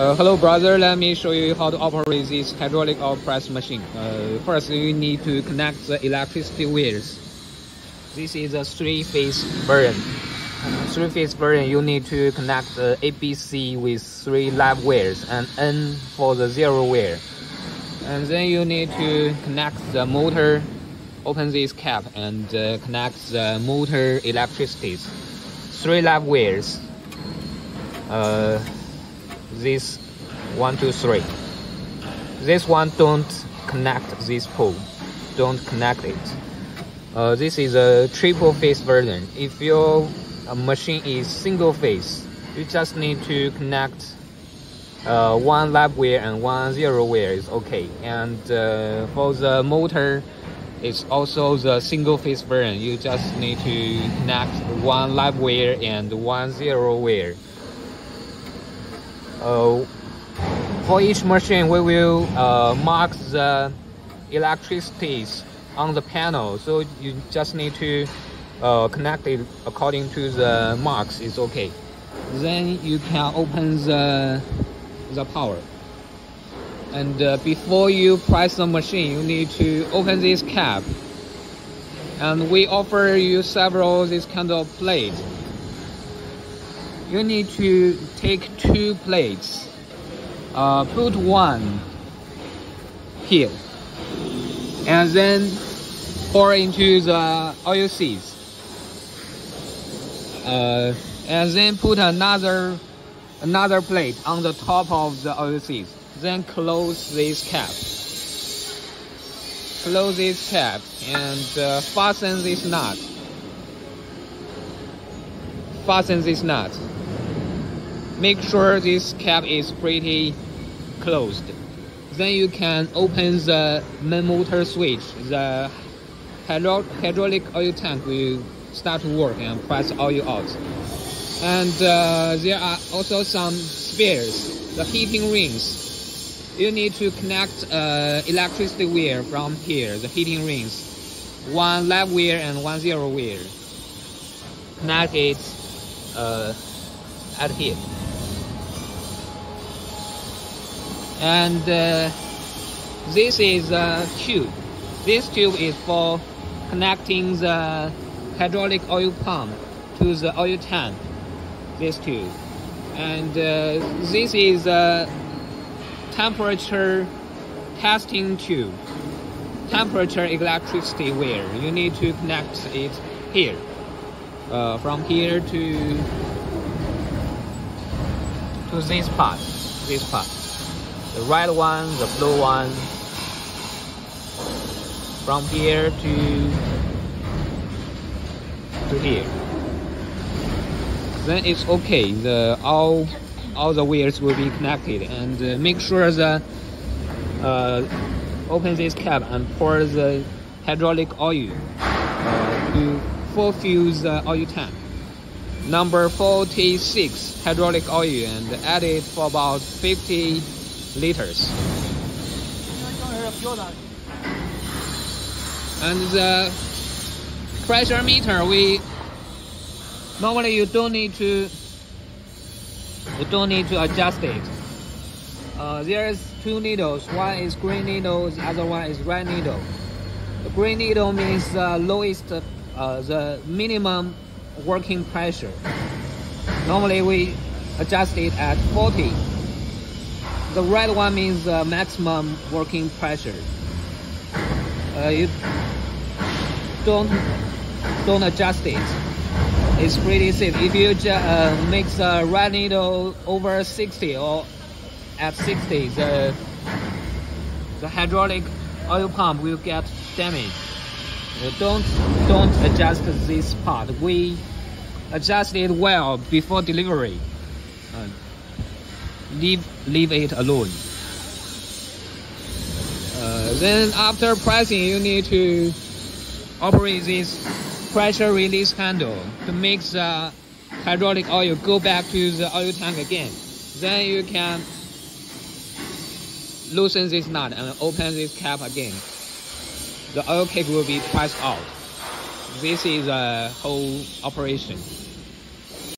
Uh, hello brother, let me show you how to operate this hydraulic oil press machine. Uh, first you need to connect the electricity wires. This is a three-phase version. Three-phase version you need to connect the ABC with three live wires and N for the zero wire. And then you need to connect the motor, open this cap and uh, connect the motor electricities. Three live wires. This one two three. This one don't connect this pole. Don't connect it. Uh, this is a triple phase version. If your uh, machine is single phase you just need to connect uh, one live wire and one zero wire is okay. And uh, for the motor it's also the single phase version. You just need to connect one live wire and one zero wire for each machine, we will uh, mark the electricities on the panel. So you just need to uh, connect it according to the marks. It's okay. Then you can open the the power. And uh, before you press the machine, you need to open this cap. And we offer you several this kind of plates you need to take two plates. Uh, put one here. And then pour into the oil seeds. Uh, and then put another another plate on the top of the oil seeds. Then close this cap. Close this cap and uh, fasten this nut fasten this nut make sure this cap is pretty closed. Then you can open the main motor switch. The hydraulic oil tank will start to work and press oil out and uh, there are also some spares the heating rings. You need to connect uh, electricity wire from here the heating rings. One live wire and one zero wire. Connect it uh, at here and uh, this is a tube. This tube is for connecting the hydraulic oil pump to the oil tank this tube. And uh, this is a temperature testing tube. Temperature electricity wire you need to connect it here uh, from here to to this part this part the red one, the blue one, from here to to here. Then it's okay. The all all the wires will be connected, and uh, make sure that uh, open this cap and pour the hydraulic oil uh, to fulfill the oil tank. Number 46 hydraulic oil and add it for about 50 liters. And the pressure meter, we normally you don't need to you don't need to adjust it. Uh, there's two needles. One is green needle, the other one is red needle. The green needle means the lowest, uh, the minimum working pressure. Normally we adjust it at 40 the red one means uh, maximum working pressure. Uh, you don't don't adjust it. It's pretty safe. If you uh, make the red needle over 60 or at 60, the the hydraulic oil pump will get damaged. Uh, don't don't adjust this part. We adjust it well before delivery. Uh, leave leave it alone. Uh, then after pressing, you need to operate this pressure release handle to make the hydraulic oil go back to the oil tank again. Then you can loosen this nut and open this cap again. The oil cake will be pressed out. This is a whole operation.